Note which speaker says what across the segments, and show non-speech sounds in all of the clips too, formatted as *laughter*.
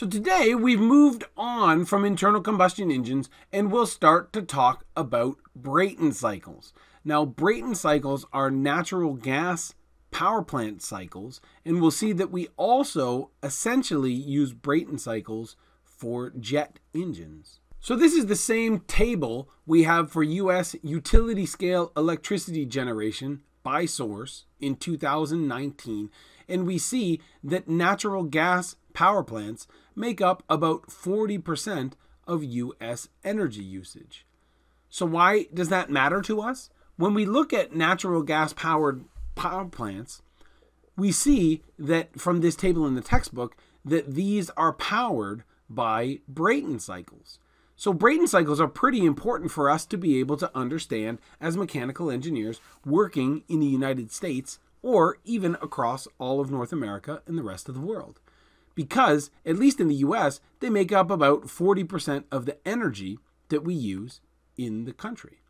Speaker 1: So today we've moved on from internal combustion engines and we'll start to talk about Brayton cycles. Now, Brayton cycles are natural gas power plant cycles, and we'll see that we also essentially use Brayton cycles for jet engines. So this is the same table we have for US utility scale electricity generation by source in 2019, and we see that natural gas power plants make up about 40% of US energy usage. So why does that matter to us? When we look at natural gas powered power plants, we see that from this table in the textbook that these are powered by Brayton cycles. So Brayton cycles are pretty important for us to be able to understand as mechanical engineers working in the United States or even across all of North America and the rest of the world. Because, at least in the US, they make up about 40% of the energy that we use in the country.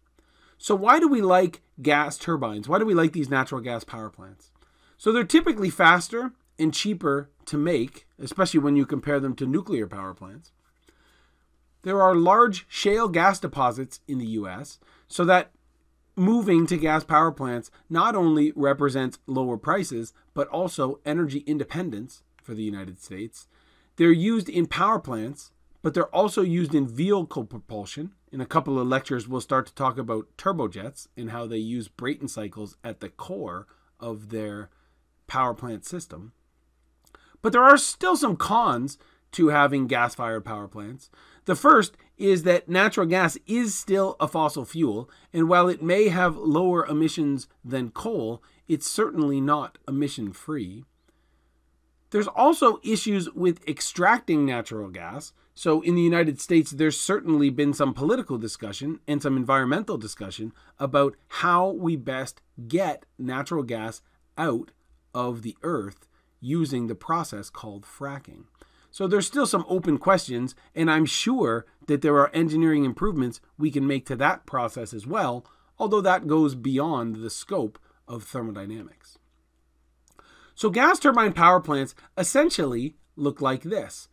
Speaker 1: So, why do we like gas turbines? Why do we like these natural gas power plants? So, they're typically faster and cheaper to make, especially when you compare them to nuclear power plants. There are large shale gas deposits in the US, so that moving to gas power plants not only represents lower prices, but also energy independence for the United States. They're used in power plants, but they're also used in vehicle propulsion, in a couple of lectures, we'll start to talk about turbojets and how they use Brayton cycles at the core of their power plant system. But there are still some cons to having gas fired power plants. The first is that natural gas is still a fossil fuel, and while it may have lower emissions than coal, it's certainly not emission free. There's also issues with extracting natural gas. So, in the United States, there's certainly been some political discussion and some environmental discussion about how we best get natural gas out of the earth using the process called fracking. So, there's still some open questions, and I'm sure that there are engineering improvements we can make to that process as well, although that goes beyond the scope of thermodynamics. So, gas turbine power plants essentially look like this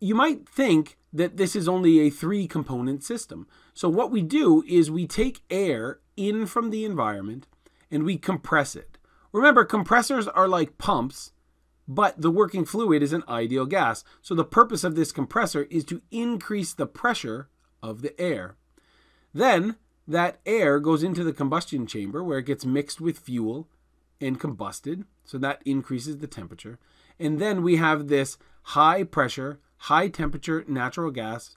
Speaker 1: you might think that this is only a three component system. So, what we do is we take air in from the environment and we compress it. Remember, compressors are like pumps, but the working fluid is an ideal gas. So, the purpose of this compressor is to increase the pressure of the air. Then, that air goes into the combustion chamber where it gets mixed with fuel and combusted. So, that increases the temperature. And then we have this high pressure, high temperature natural gas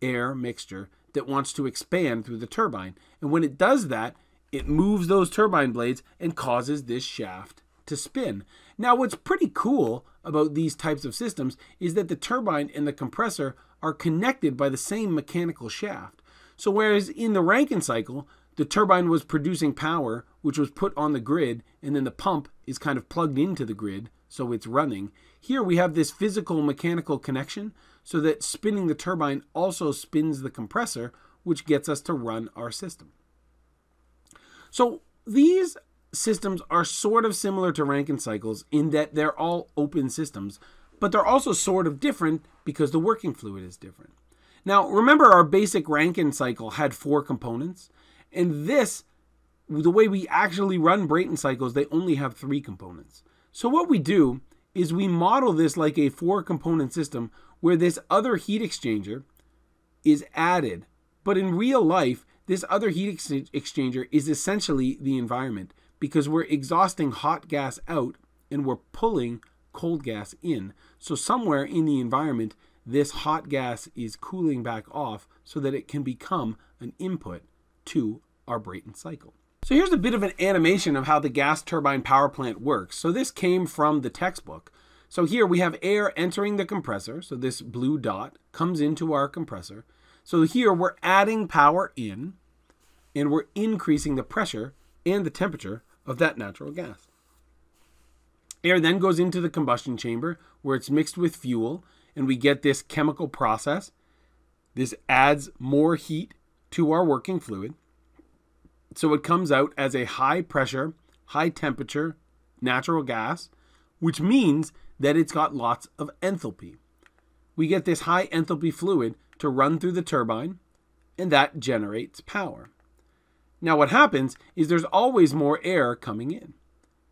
Speaker 1: air mixture that wants to expand through the turbine. And when it does that, it moves those turbine blades and causes this shaft to spin. Now, what's pretty cool about these types of systems is that the turbine and the compressor are connected by the same mechanical shaft. So, whereas in the Rankine cycle, the turbine was producing power, which was put on the grid, and then the pump is kind of plugged into the grid, so it's running. Here we have this physical mechanical connection so that spinning the turbine also spins the compressor, which gets us to run our system. So these systems are sort of similar to Rankine cycles in that they're all open systems, but they're also sort of different because the working fluid is different. Now, remember our basic Rankine cycle had four components, and this, the way we actually run Brayton cycles, they only have three components. So what we do is we model this like a four component system where this other heat exchanger is added. But in real life, this other heat ex- exchanger is essentially the environment because we're exhausting hot gas out and we're pulling cold gas in. So, somewhere in the environment, this hot gas is cooling back off so that it can become an input to our Brayton cycle. So here's a bit of an animation of how the gas turbine power plant works. So this came from the textbook. So here we have air entering the compressor. So this blue dot comes into our compressor. So here we're adding power in and we're increasing the pressure and the temperature of that natural gas. Air then goes into the combustion chamber where it's mixed with fuel and we get this chemical process. This adds more heat to our working fluid. So it comes out as a high pressure, high temperature natural gas, which means that it's got lots of enthalpy. we get this high enthalpy fluid to run through the turbine, and that generates power. Now, what happens is there's always more air coming in.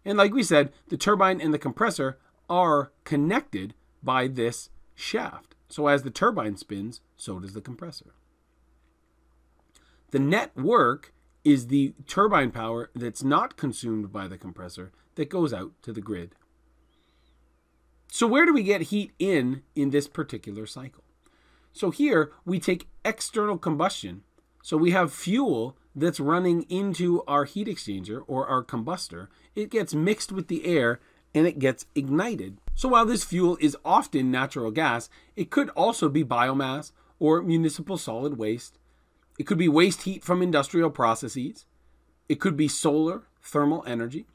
Speaker 1: And like we said, the turbine and the compressor are connected by this shaft. So as the turbine spins, so does the compressor. The net work is the turbine power that's not consumed by the compressor that goes out to the grid. So where do we get heat in in this particular cycle? So here we take external combustion. So we have fuel that's running into our heat exchanger or our combustor. It gets mixed with the air and it gets ignited. So while this fuel is often natural gas, it could also be biomass or municipal solid waste. It could be waste heat from industrial processes. It could be solar thermal energy.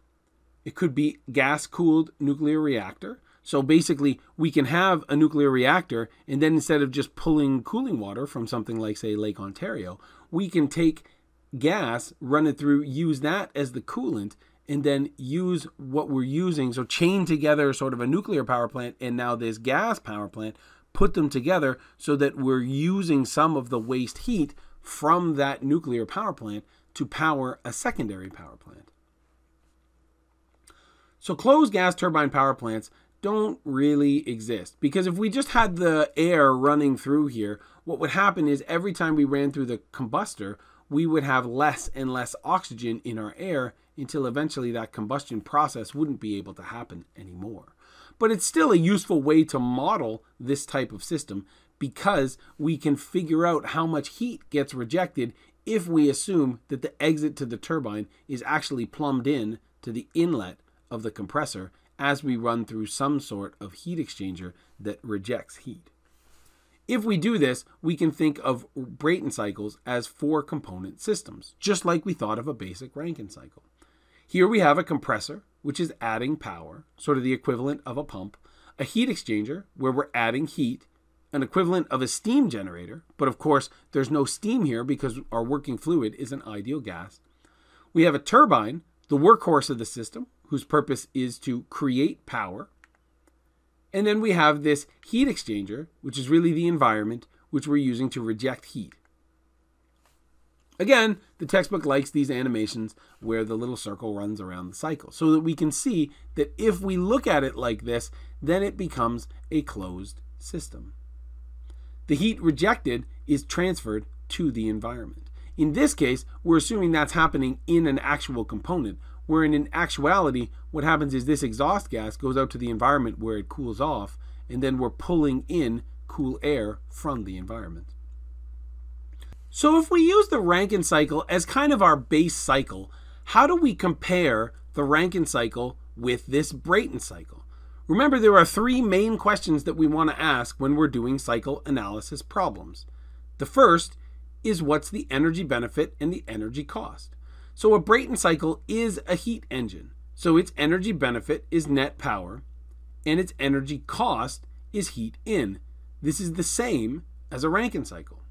Speaker 1: It could be gas cooled nuclear reactor. So basically, we can have a nuclear reactor, and then instead of just pulling cooling water from something like, say, Lake Ontario, we can take gas, run it through, use that as the coolant, and then use what we're using. So chain together sort of a nuclear power plant and now this gas power plant, put them together so that we're using some of the waste heat from that nuclear power plant to power a secondary power plant. So closed gas turbine power plants don't really exist. Because if we just had the air running through here, what would happen is every time we ran through the combustor, we would have less and less oxygen in our air until eventually that combustion process wouldn't be able to happen anymore. But it's still a useful way to model this type of system because we can figure out how much heat gets rejected if we assume that the exit to the turbine is actually plumbed in to the inlet of the compressor as we run through some sort of heat exchanger that rejects heat. If we do this, we can think of Brayton cycles as four component systems, just like we thought of a basic Rankine cycle. Here we have a compressor, which is adding power, sort of the equivalent of a pump, a heat exchanger, where we're adding heat, an equivalent of a steam generator, but of course there's no steam here because our working fluid is an ideal gas. We have a turbine, the workhorse of the system, whose purpose is to create power. And then we have this heat exchanger, which is really the environment, which we're using to reject heat. Again, the textbook likes these animations where the little circle runs around the cycle so that we can see that if we look at it like this, then it becomes a closed system. The heat rejected is transferred to the environment. In this case, we're assuming that's happening in an actual component, Wherein in actuality, what happens is this exhaust gas goes out to the environment where it cools off, and then we're pulling in cool air from the environment. So if we use the Rankine cycle as kind of our base cycle, how do we compare the Rankine cycle with this Brayton cycle? Remember, there are three main questions that we want to ask when we're doing cycle analysis problems. The first is what's the energy benefit and the energy cost? So a Brayton cycle is a heat engine. So its energy benefit is net power, and its energy cost is heat in. This is the same as a Rankine cycle.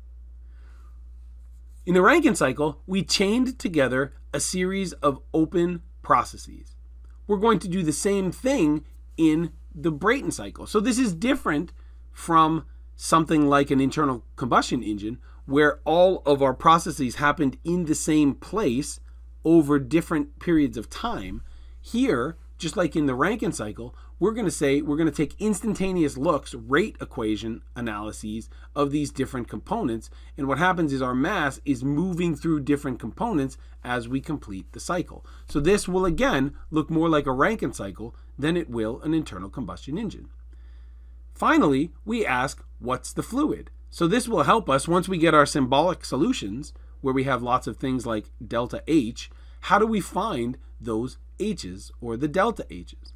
Speaker 1: In the Rankine cycle, we chained together a series of open processes. We're going to do the same thing in the Brayton cycle. So this is different from something like an internal combustion engine where all of our processes happened in the same place over different periods of time. Here, just like in the Rankine cycle, we're going to say we're going to take instantaneous looks, rate equation analyses of these different components. And what happens is our mass is moving through different components as we complete the cycle. So this will again look more like a Rankine cycle than it will an internal combustion engine. Finally, we ask, what's the fluid? So this will help us once we get our symbolic solutions where we have lots of things like delta H, how do we find those H's or the delta H's?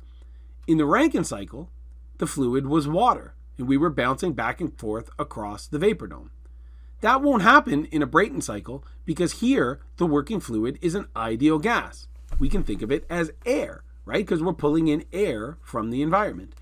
Speaker 1: In the Rankine cycle, the fluid was water, and we were bouncing back and forth across the vapor dome. That won't happen in a Brayton cycle because here the working fluid is an ideal gas. We can think of it as air, right? Because we're pulling in air from the environment.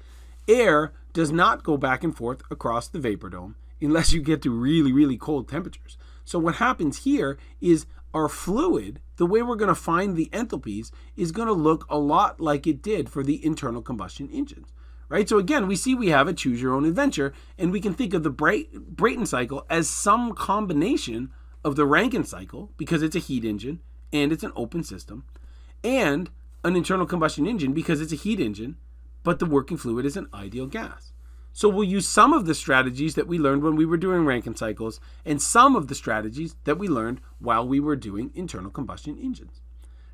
Speaker 1: Air does not go back and forth across the vapor dome unless you get to really, really cold temperatures. So what happens here is our fluid, the way we're going to find the enthalpies, is going to look a lot like it did for the internal combustion engines. right? So again, we see we have a choose your own adventure, and we can think of the Brayton cycle as some combination of the Rankine cycle, because it's a heat engine and it's an open system, and an internal combustion engine because it's a heat engine, but the working fluid is an ideal gas. So we'll use some of the strategies that we learned when we were doing Rankine cycles and some of the strategies that we learned while we were doing internal combustion engines.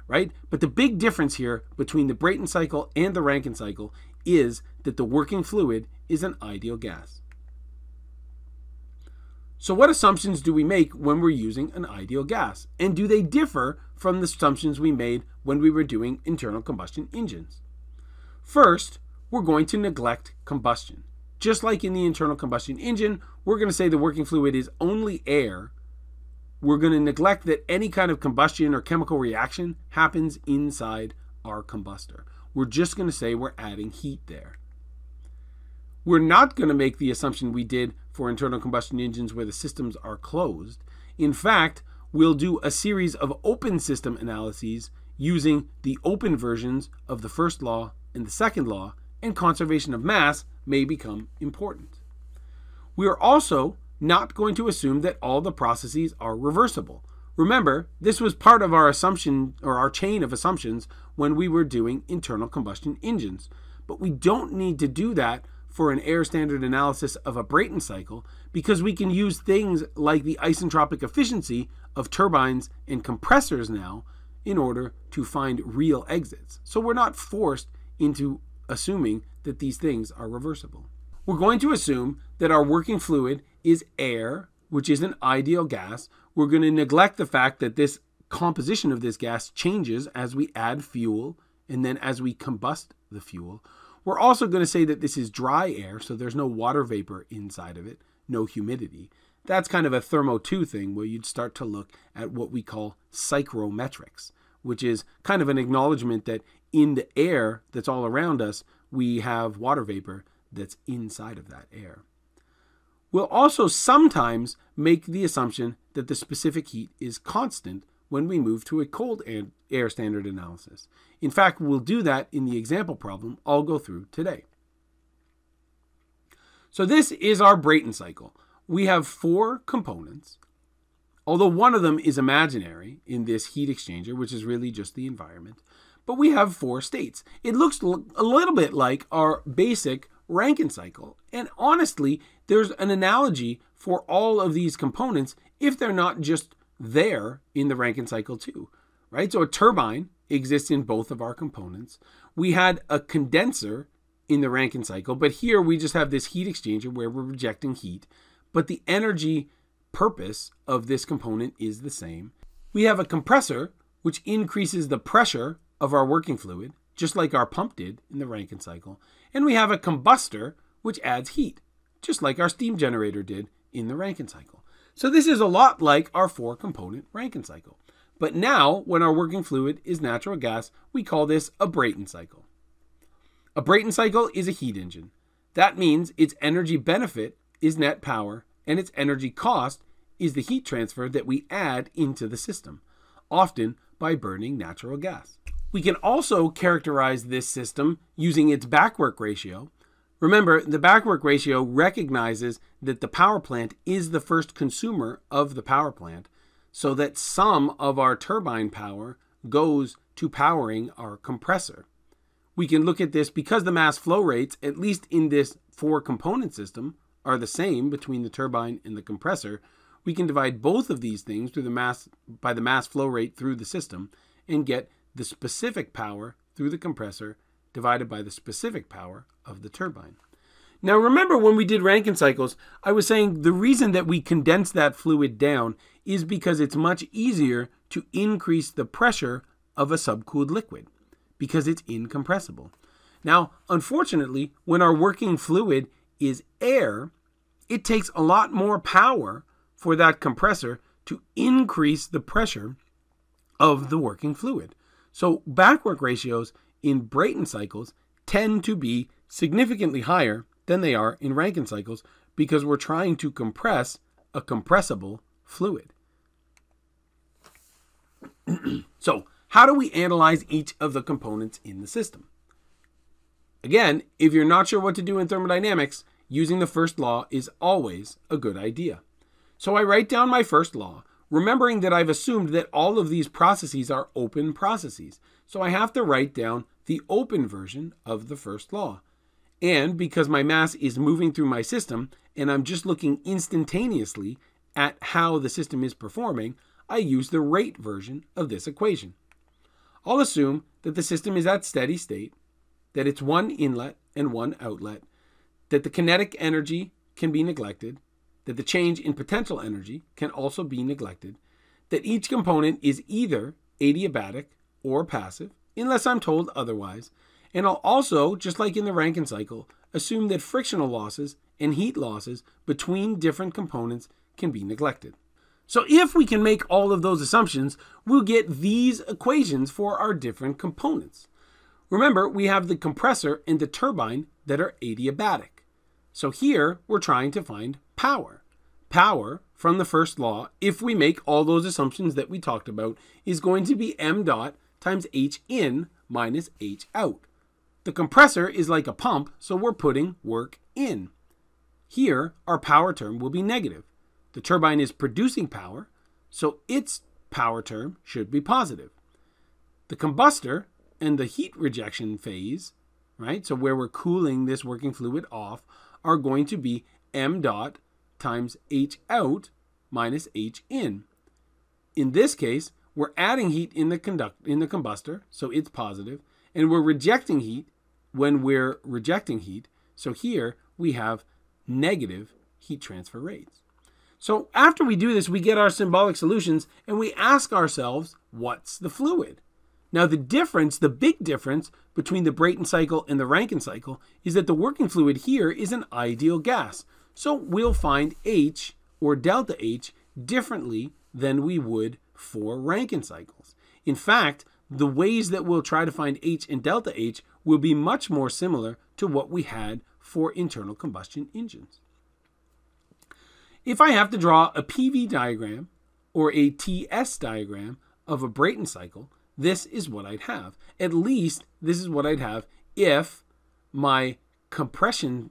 Speaker 1: Right? But the big difference here between the Brayton cycle and the Rankine cycle is that the working fluid is an ideal gas. So what assumptions do we make when we're using an ideal gas? And do they differ from the assumptions we made when we were doing internal combustion engines? First, we're going to neglect combustion. Just like in the internal combustion engine, we're going to say the working fluid is only air. We're going to neglect that any kind of combustion or chemical reaction happens inside our combustor. We're just going to say we're adding heat there. We're not going to make the assumption we did for internal combustion engines where the systems are closed. In fact, we'll do a series of open system analyses using the open versions of the first law and the second law, and conservation of mass may become important. We are also not going to assume that all the processes are reversible. Remember, this was part of our assumption or our chain of assumptions when we were doing internal combustion engines. But we don't need to do that for an air standard analysis of a Brayton cycle because we can use things like the isentropic efficiency of turbines and compressors now in order to find real exits. So we're not forced into assuming that these things are reversible. We're going to assume that our working fluid is air, which is an ideal gas. We're going to neglect the fact that this composition of this gas changes as we add fuel and then as we combust the fuel. We're also going to say that this is dry air, so there's no water vapor inside of it, no humidity. That's kind of a thermo 2 thing where you'd start to look at what we call psychrometrics, which is kind of an acknowledgement that in the air that's all around us, we have water vapor that's inside of that air. We'll also sometimes make the assumption that the specific heat is constant when we move to a cold air standard analysis. In fact, we'll do that in the example problem I'll go through today. So this is our Brayton cycle. We have four components, although one of them is imaginary in this heat exchanger, which is really just the environment but we have four states. It looks a little bit like our basic Rankine cycle. And honestly, there's an analogy for all of these components if they're not just there in the Rankine cycle too, right? So a turbine exists in both of our components. We had a condenser in the Rankine cycle, but here we just have this heat exchanger where we're rejecting heat, but the energy purpose of this component is the same. We have a compressor, which increases the pressure of our working fluid, just like our pump did in the Rankine cycle, and we have a combustor which adds heat, just like our steam generator did in the Rankine cycle. So this is a lot like our four component Rankine cycle. But now, when our working fluid is natural gas, we call this a Brayton cycle. A Brayton cycle is a heat engine. That means its energy benefit is net power, and its energy cost is the heat transfer that we add into the system, often by burning natural gas. We can also characterize this system using its backwork ratio. Remember, the backwork ratio recognizes that the power plant is the first consumer of the power plant, so that some of our turbine power goes to powering our compressor. We can look at this because the mass flow rates, at least in this four component system, are the same between the turbine and the compressor. We can divide both of these things through the mass by the mass flow rate through the system and get the specific power through the compressor divided by the specific power of the turbine. Now remember when we did Rankine cycles, I was saying the reason that we condense that fluid down is because it's much easier to increase the pressure of a subcooled liquid because it's incompressible. Now, unfortunately, when our working fluid is air, it takes a lot more power for that compressor to increase the pressure of the working fluid. So backwork ratios in Brayton cycles tend to be significantly higher than they are in Rankine cycles because we're trying to compress a compressible fluid. *clears throat* so, how do we analyze each of the components in the system? Again, if you're not sure what to do in thermodynamics, using the first law is always a good idea. So I write down my first law, remembering that I've assumed that all of these processes are open processes. So I have to write down the open version of the first law. And because my mass is moving through my system and I'm just looking instantaneously at how the system is performing, I use the rate version of this equation. I'll assume that the system is at steady state, that it's one inlet and one outlet, that the kinetic energy can be neglected, that the change in potential energy can also be neglected, that each component is either adiabatic or passive, unless I'm told otherwise, and I'll also, just like in the Rankine cycle, assume that frictional losses and heat losses between different components can be neglected. So if we can make all of those assumptions, we'll get these equations for our different components. Remember, we have the compressor and the turbine that are adiabatic. So here we're trying to find power. Power from the first law, if we make all those assumptions that we talked about, is going to be m dot times h in minus h out. The compressor is like a pump, so we're putting work in. Here, our power term will be negative. The turbine is producing power, so its power term should be positive. The combustor and the heat rejection phase, right, so where we're cooling this working fluid off, are going to be m dot times h out minus h in. In this case, we're adding heat in the conduct in the combustor, so it's positive, and we're rejecting heat when we're rejecting heat. So here we have negative heat transfer rates. So after we do this, we get our symbolic solutions and we ask ourselves, what's the fluid? Now the difference, the big difference between the Brayton cycle and the Rankine cycle is that the working fluid here is an ideal gas. So we'll find H or delta H differently than we would for Rankine cycles. In fact, the ways that we'll try to find H and delta H will be much more similar to what we had for internal combustion engines. If I have to draw a PV diagram or a TS diagram of a Brayton cycle, this is what I'd have. At least this is what I'd have if my compression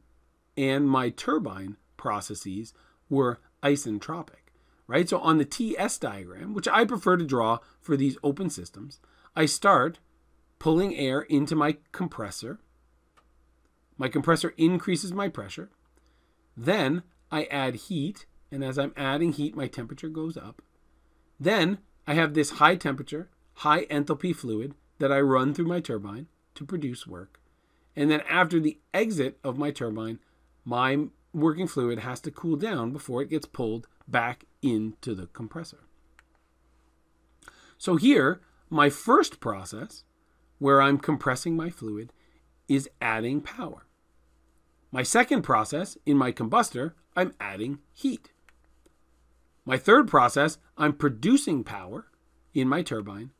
Speaker 1: and my turbine processes were isentropic, right? So on the TS diagram, which I prefer to draw for these open systems, I start pulling air into my compressor. My compressor increases my pressure. Then I add heat, and as I'm adding heat, my temperature goes up. Then I have this high temperature, high enthalpy fluid that I run through my turbine to produce work. And then after the exit of my turbine, my working fluid has to cool down before it gets pulled back into the compressor. So here, my first process, where I'm compressing my fluid, is adding power. My second process, in my combustor, I'm adding heat. My third process, I'm producing power in my turbine.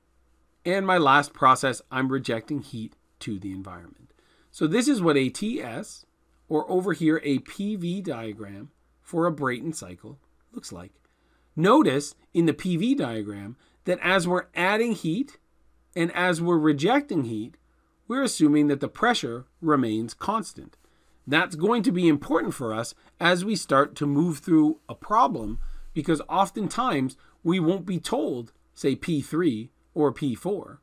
Speaker 1: And my last process, I'm rejecting heat to the environment. So this is what a TS, or over here a PV diagram for a Brayton cycle looks like. Notice in the PV diagram that as we're adding heat and as we're rejecting heat, we're assuming that the pressure remains constant. That's going to be important for us as we start to move through a problem because oftentimes we won't be told, say, P3 or P4,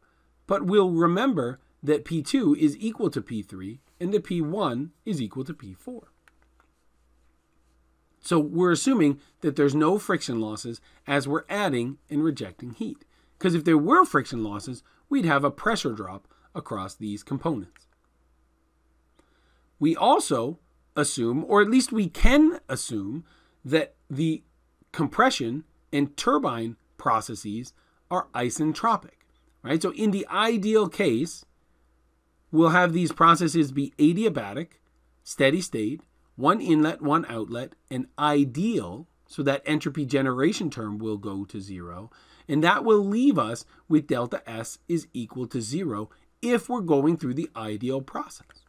Speaker 1: but we'll remember that P2 is equal to P3 that P1 is equal to P4. So we're assuming that there's no friction losses as we're adding and rejecting heat. Because if there were friction losses, we'd have a pressure drop across these components. We also assume, or at least we can assume, that the compression and turbine processes are isentropic, right? So in the ideal case, we'll have these processes be adiabatic, steady state, one inlet, one outlet, and ideal, so that entropy generation term will go to zero, and that will leave us with delta S is equal to zero if we're going through the ideal process.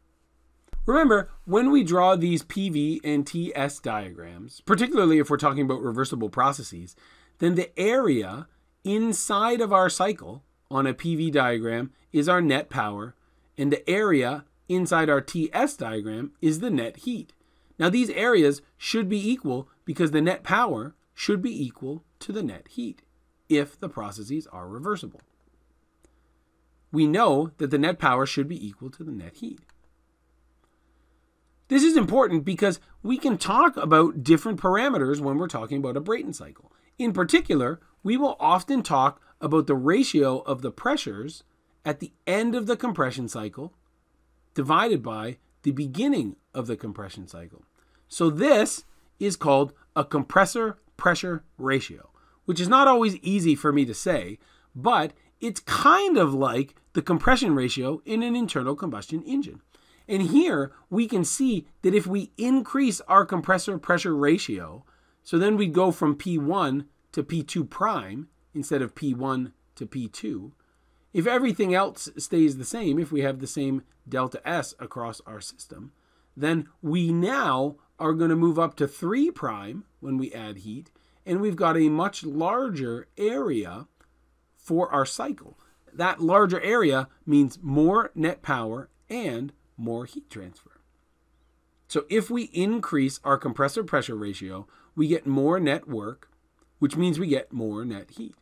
Speaker 1: Remember, when we draw these PV and TS diagrams, particularly if we're talking about reversible processes, then the area inside of our cycle on a PV diagram is our net power, and the area inside our TS diagram is the net heat. Now these areas should be equal because the net power should be equal to the net heat if the processes are reversible. We know that the net power should be equal to the net heat. This is important because we can talk about different parameters when we're talking about a Brayton cycle. In particular, we will often talk about the ratio of the pressures at the end of the compression cycle divided by the beginning of the compression cycle. So this is called a compressor pressure ratio, which is not always easy for me to say, but it's kind of like the compression ratio in an internal combustion engine. And here we can see that if we increase our compressor pressure ratio, so then we go from P1 to P2 prime instead of P1 to P2. If everything else stays the same, if we have the same delta S across our system, then we now are going to move up to 3 prime when we add heat, and we've got a much larger area for our cycle. That larger area means more net power and more heat transfer. So if we increase our compressor pressure ratio, we get more net work, which means we get more net heat.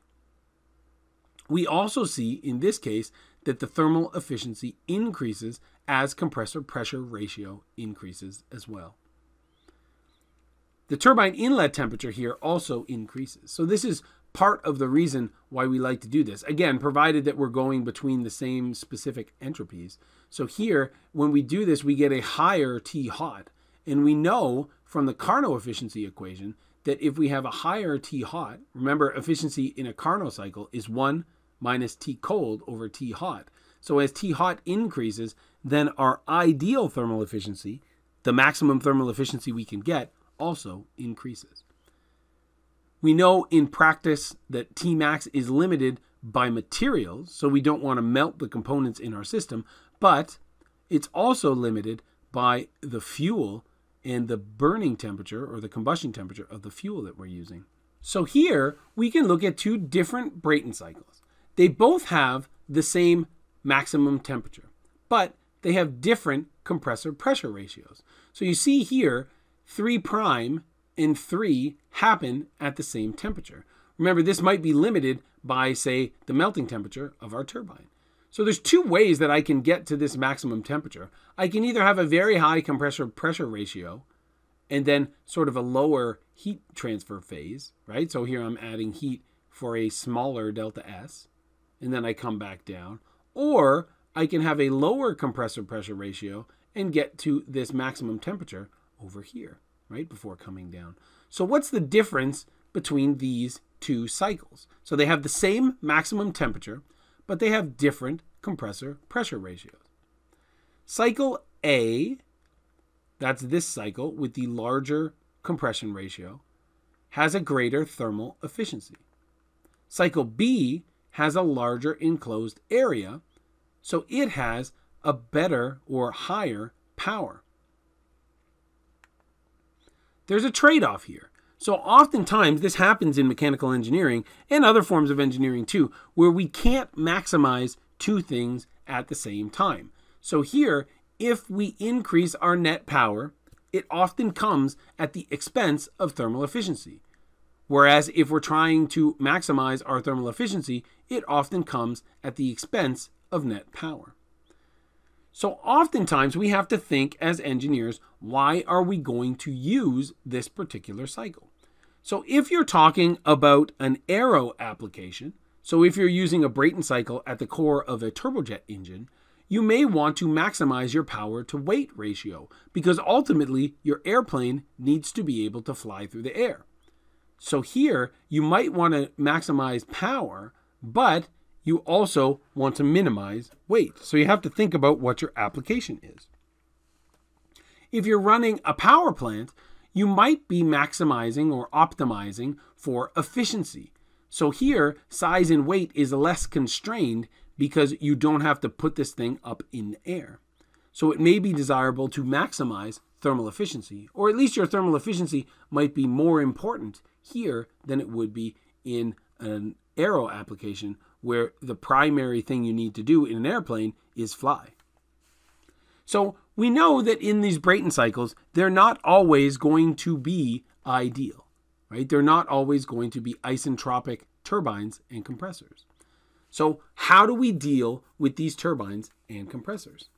Speaker 1: We also see in this case that the thermal efficiency increases as compressor pressure ratio increases as well. The turbine inlet temperature here also increases. So this is part of the reason why we like to do this. Again, provided that we're going between the same specific entropies. So here, when we do this, we get a higher T hot. And we know from the Carnot efficiency equation that if we have a higher T hot, remember efficiency in a Carnot cycle is 1 minus T cold over T hot. So as T hot increases, then our ideal thermal efficiency, the maximum thermal efficiency we can get, also increases. We know in practice that T max is limited by materials, so we don't want to melt the components in our system, but it's also limited by the fuel and the burning temperature or the combustion temperature of the fuel that we're using. So here we can look at two different Brayton cycles. They both have the same maximum temperature, but they have different compressor pressure ratios. So you see here 3 prime and 3 happen at the same temperature. Remember, this might be limited by, say, the melting temperature of our turbine. So there's two ways that I can get to this maximum temperature. I can either have a very high compressor pressure ratio and then sort of a lower heat transfer phase, right? So here I'm adding heat for a smaller delta S, and then I come back down. Or I can have a lower compressor pressure ratio and get to this maximum temperature over here right, before coming down. So what's the difference between these two cycles? So they have the same maximum temperature, but they have different compressor pressure ratios. Cycle A, that's this cycle with the larger compression ratio, has a greater thermal efficiency. Cycle B has a larger enclosed area, so it has a better or higher power there's a trade off here. So, oftentimes, this happens in mechanical engineering and other forms of engineering too, where we can't maximize two things at the same time. So, here, if we increase our net power, it often comes at the expense of thermal efficiency. Whereas if we're trying to maximize our thermal efficiency, it often comes at the expense of net power. So oftentimes we have to think as engineers, why are we going to use this particular cycle? So if you're talking about an aero application, so if you're using a Brayton cycle at the core of a turbojet engine, you may want to maximize your power to weight ratio because ultimately your airplane needs to be able to fly through the air. So here you might want to maximize power, but you also want to minimize weight. So you have to think about what your application is. If you're running a power plant, you might be maximizing or optimizing for efficiency. So here, size and weight is less constrained because you don't have to put this thing up in the air. So it may be desirable to maximize thermal efficiency, or at least your thermal efficiency might be more important here than it would be in an aero application where the primary thing you need to do in an airplane is fly. So we know that in these Brayton cycles, they're not always going to be ideal, right? They're not always going to be isentropic turbines and compressors. So how do we deal with these turbines and compressors?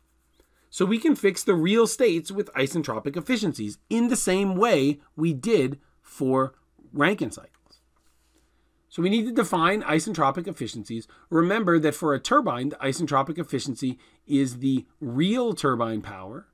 Speaker 1: So we can fix the real states with isentropic efficiencies in the same way we did for Rankine cycles. So we need to define isentropic efficiencies. Remember that for a turbine, the isentropic efficiency is the real turbine power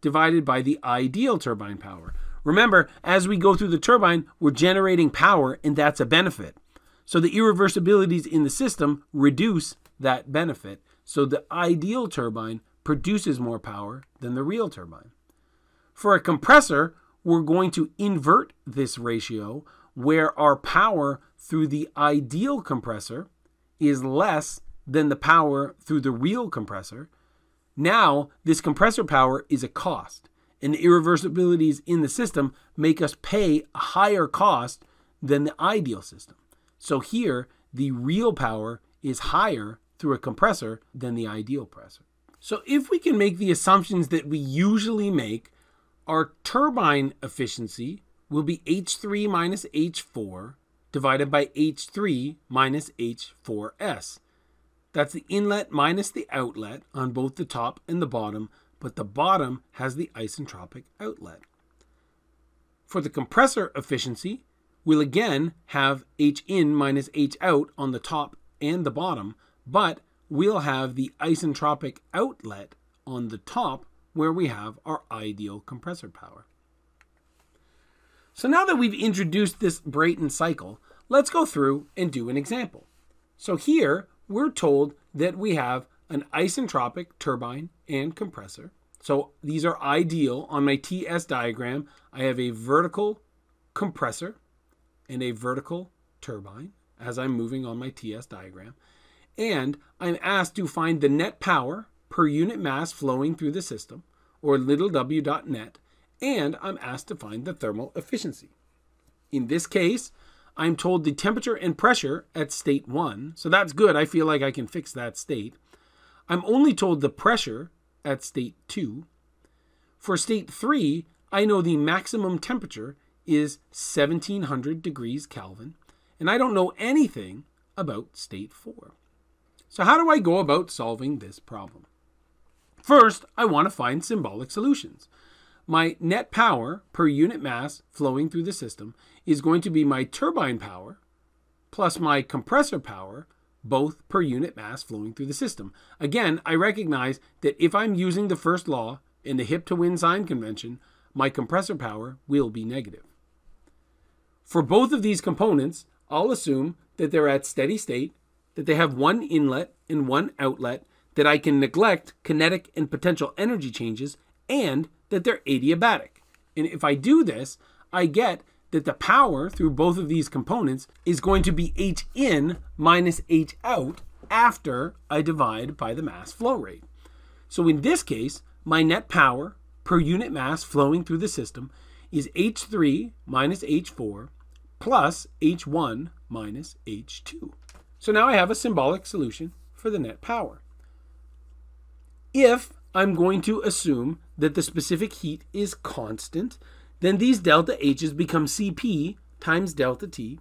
Speaker 1: divided by the ideal turbine power. Remember, as we go through the turbine, we're generating power, and that's a benefit. So the irreversibilities in the system reduce that benefit. So the ideal turbine produces more power than the real turbine. For a compressor, we're going to invert this ratio where our power through the ideal compressor is less than the power through the real compressor. Now, this compressor power is a cost, and the irreversibilities in the system make us pay a higher cost than the ideal system. So here, the real power is higher through a compressor than the ideal compressor. So if we can make the assumptions that we usually make, our turbine efficiency will be H3 minus H4 divided by H3 minus H4S. That's the inlet minus the outlet on both the top and the bottom, but the bottom has the isentropic outlet. For the compressor efficiency, we'll again have H in minus H out on the top and the bottom, but we'll have the isentropic outlet on the top where we have our ideal compressor power. So now that we've introduced this Brayton cycle, let's go through and do an example. So here we're told that we have an isentropic turbine and compressor. So these are ideal. On my TS diagram, I have a vertical compressor and a vertical turbine as I'm moving on my TS diagram. And I'm asked to find the net power per unit mass flowing through the system, or little w dot net, and I'm asked to find the thermal efficiency. In this case, I'm told the temperature and pressure at state 1, so that's good. I feel like I can fix that state. I'm only told the pressure at state 2. For state 3, I know the maximum temperature is 1700 degrees Kelvin, and I don't know anything about state 4. So how do I go about solving this problem? First, I want to find symbolic solutions. My net power per unit mass flowing through the system is going to be my turbine power plus my compressor power, both per unit mass flowing through the system. Again, I recognize that if I'm using the first law in the hip to win sign convention, my compressor power will be negative. For both of these components, I'll assume that they're at steady state, that they have one inlet and one outlet, that I can neglect kinetic and potential energy changes, and that they're adiabatic. And if I do this, I get that the power through both of these components is going to be H in minus H out after I divide by the mass flow rate. So in this case, my net power per unit mass flowing through the system is H3 minus H4 plus H1 minus H2. So now I have a symbolic solution for the net power. If I'm going to assume that the specific heat is constant, then these delta H's become Cp times delta T.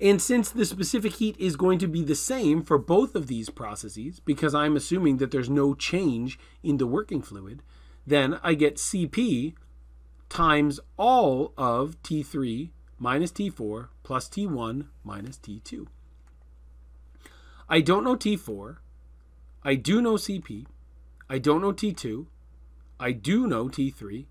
Speaker 1: And since the specific heat is going to be the same for both of these processes, because I'm assuming that there's no change in the working fluid, then I get Cp times all of T3 minus T4 plus T1 minus T2. I don't know T4. I do know Cp. I don't know T2. I do know T3,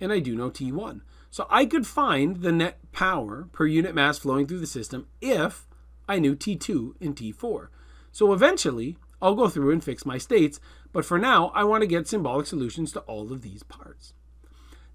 Speaker 1: and I do know T1. So I could find the net power per unit mass flowing through the system if I knew T2 and T4. So eventually, I'll go through and fix my states, but for now, I want to get symbolic solutions to all of these parts.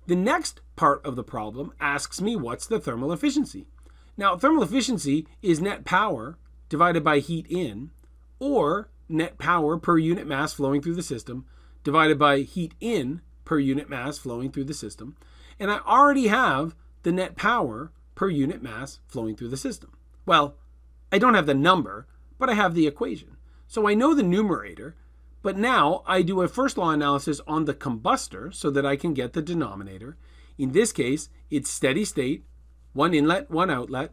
Speaker 1: The next part of the problem asks me what's the thermal efficiency. Now, thermal efficiency is net power divided by heat in, or net power per unit mass flowing through the system divided by heat in per unit mass flowing through the system. And I already have the net power per unit mass flowing through the system. Well, I don't have the number, but I have the equation. So I know the numerator, But now I do a first law analysis on the combustor so that I can get the denominator. In this case, it's steady state, one inlet, one outlet.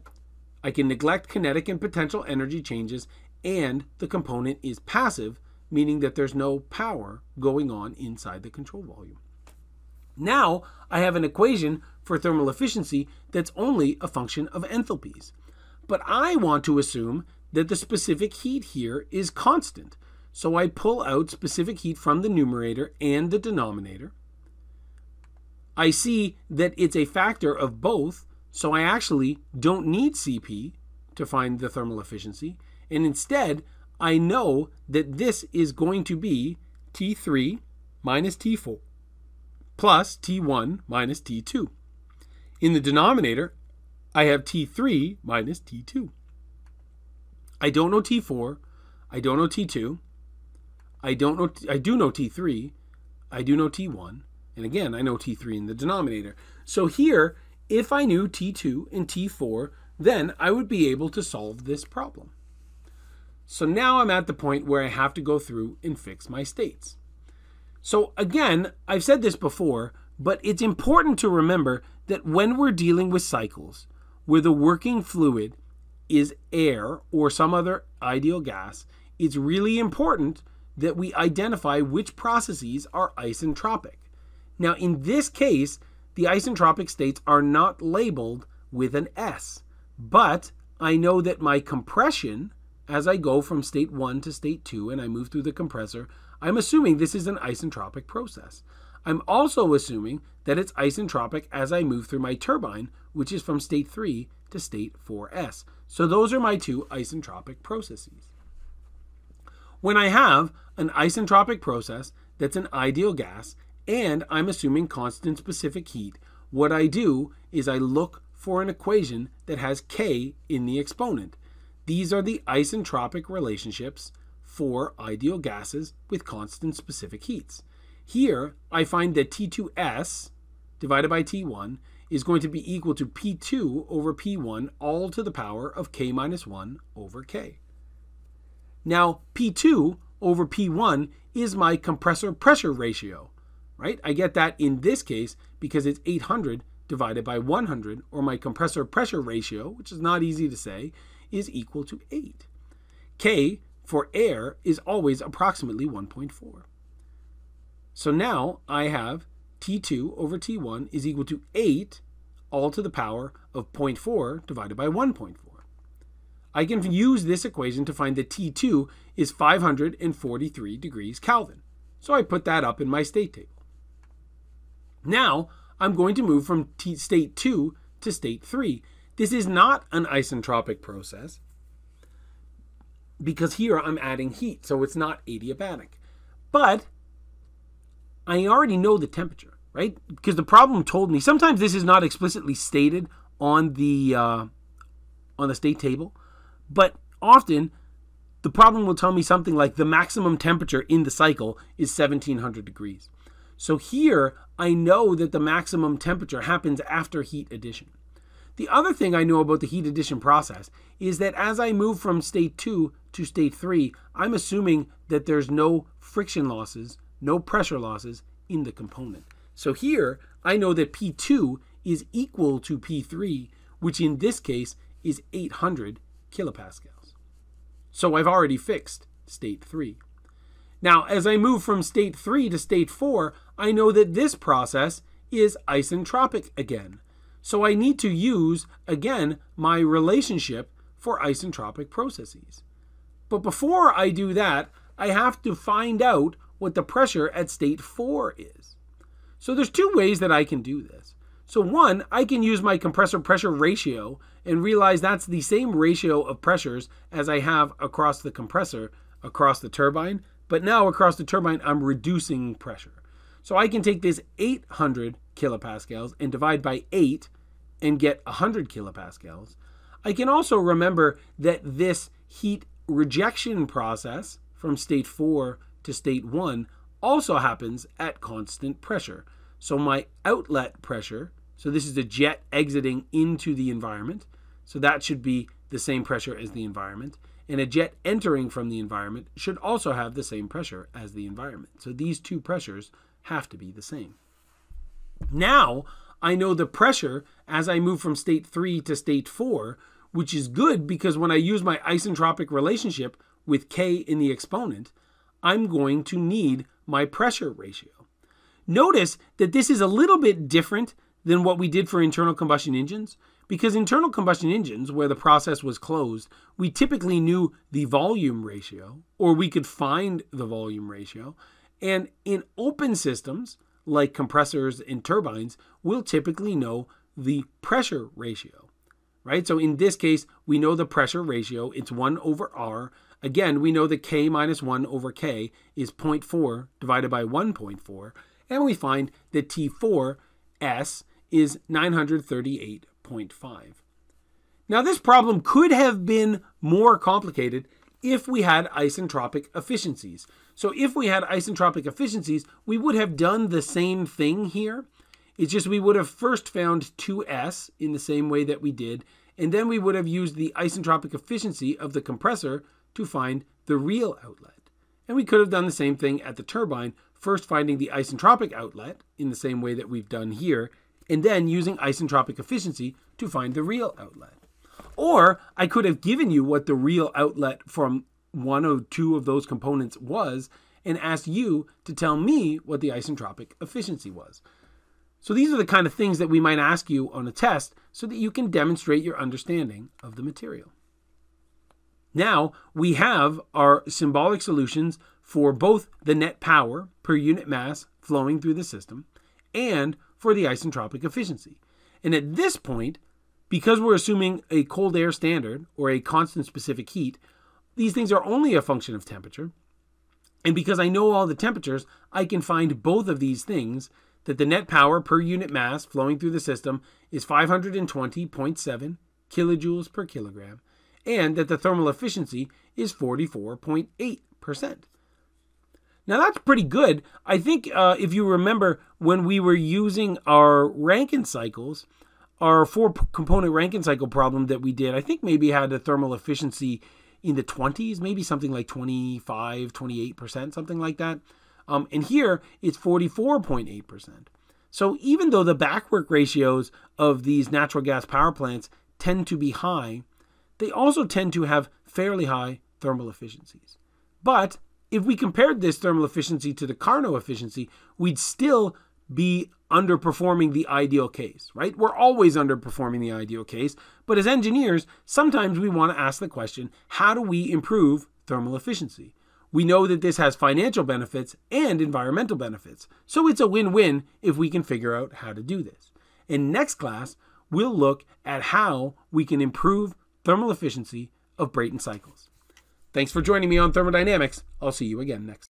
Speaker 1: I can neglect kinetic and potential energy changes, and the component is passive, meaning that there's no power going on inside the control volume. Now I have an equation for thermal efficiency that's only a function of enthalpies. But I want to assume that the specific heat here is constant. So I pull out specific heat from the numerator and the denominator. I see that it's a factor of both, so I actually don't need CP to find the thermal efficiency. And instead, I know that this is going to be T3 minus T4 plus T1 minus T2. In the denominator, I have T3 minus T2. I don't know T4. I don't know T2. I don't know. I do know T3. I do know T1. And again, I know T3 in the denominator. So here, if I knew T2 and T4, then I would be able to solve this problem. So now I'm at the point where I have to go through and fix my states. So again, I've said this before, but it's important to remember that when we're dealing with cycles where the working fluid is air or some other ideal gas, it's really important that we identify which processes are isentropic. Now, in this case, the isentropic states are not labeled with an S, but I know that my compression, as I go from state 1 to state 2 and I move through the compressor, I'm assuming this is an isentropic process. I'm also assuming that it's isentropic as I move through my turbine, which is from state 3 to state 4s. So those are my two isentropic processes. When I have an isentropic process that's an ideal gas and I'm assuming constant specific heat, what I do is I look for an equation that has K in the exponent. These are the isentropic relationships for ideal gases with constant specific heats. Here, I find that T2S divided by T1 is going to be equal to P2 over P1 all to the power of K minus 1 over K. Now, P2 over P1 is my compressor pressure ratio, right? I get that in this case because it's 800 divided by 100, or my compressor pressure ratio, which is not easy to say, is equal to 8. K for air is always approximately 1.4. So now I have T2 over T1 is equal to 8 all to the power of 0.4 divided by 1.4. I can use this equation to find that T2 is 543 degrees Kelvin. So I put that up in my state table. Now I'm going to move from state 2 to state 3. This is not an isentropic process because here I'm adding heat, so it's not adiabatic. But I already know the temperature, right? Because the problem told me sometimes this is not explicitly stated on the uh, on the state table, but often the problem will tell me something like the maximum temperature in the cycle is 1700 degrees. So here I know that the maximum temperature happens after heat addition. The other thing I know about the heat addition process is that as I move from state 2 to state 3, I'm assuming that there's no friction losses, no pressure losses in the component. So here, I know that P2 is equal to P3, which in this case is 800 kilopascals. So I've already fixed state 3. Now, as I move from state 3 to state 4, I know that this process is isentropic again. So I need to use, again, my relationship for isentropic processes. But before I do that, I have to find out what the pressure at state 4 is. So there's two ways that I can do this. So one, I can use my compressor pressure ratio and realize that's the same ratio of pressures as I have across the compressor across the turbine, but now across the turbine I'm reducing pressure. So I can take this 800 kilopascals and divide by 8 and get 100 kilopascals. I can also remember that this heat rejection process from state 4 to state 1 also happens at constant pressure. So my outlet pressure, so this is the jet exiting into the environment, so that should be the same pressure as the environment. and a jet entering from the environment should also have the same pressure as the environment. So these two pressures have to be the same. Now I know the pressure as I move from state 3 to state 4, which is good because when I use my isentropic relationship with k in the exponent, I'm going to need my pressure ratio. Notice that this is a little bit different than what we did for internal combustion engines because internal combustion engines, where the process was closed, we typically knew the volume ratio or we could find the volume ratio. And in open systems, like compressors and turbines, we'll typically know the pressure ratio, right? So in this case, we know the pressure ratio, it's 1 over R. Again, we know that K minus 1 over K is 0.4 divided by 1.4, and we find that T4S is 938.5. Now, this problem could have been more complicated if we had isentropic efficiencies. So if we had isentropic efficiencies, we would have done the same thing here. It's just we would have first found 2s in the same way that we did, and then we would have used the isentropic efficiency of the compressor to find the real outlet. And we could have done the same thing at the turbine, first finding the isentropic outlet in the same way that we've done here, and then using isentropic efficiency to find the real outlet. Or I could have given you what the real outlet from one or two of those components was and asked you to tell me what the isentropic efficiency was. So these are the kind of things that we might ask you on a test so that you can demonstrate your understanding of the material. Now we have our symbolic solutions for both the net power per unit mass flowing through the system and for the isentropic efficiency. And at this point, because we're assuming a cold air standard or a constant specific heat, these things are only a function of temperature. And because I know all the temperatures, I can find both of these things that the net power per unit mass flowing through the system is 520.7 kilojoules per kilogram, and that the thermal efficiency is 44.8%. Now that's pretty good. I think uh, if you remember when we were using our Rankine cycles, our four component Rankine cycle problem that we did, I think maybe had a thermal efficiency in the 20s, maybe something like 25, 28%, something like that. Um, and here it's 44.8%. So even though the backwork ratios of these natural gas power plants tend to be high, they also tend to have fairly high thermal efficiencies. But if we compared this thermal efficiency to the Carnot efficiency, we'd still be underperforming the ideal case, right? We're always underperforming the ideal case, but as engineers, sometimes we want to ask the question, how do we improve thermal efficiency? We know that this has financial benefits and environmental benefits, so it's a win-win if we can figure out how to do this. In next class, we'll look at how we can improve thermal efficiency of Brayton cycles. Thanks for joining me on thermodynamics. I'll see you again next.